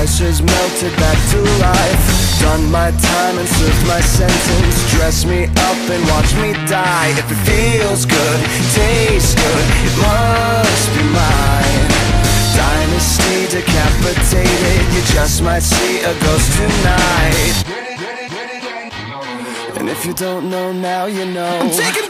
corpses melted back to life. Done my time and served my sentence. Dress me up and watch me die. If it feels good, tastes good It must be mine. Dynasty decapitated. You just might see a ghost tonight. And if you don't know now, you know. I'm taking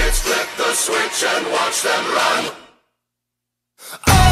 kids flip the switch and watch them run. Oh!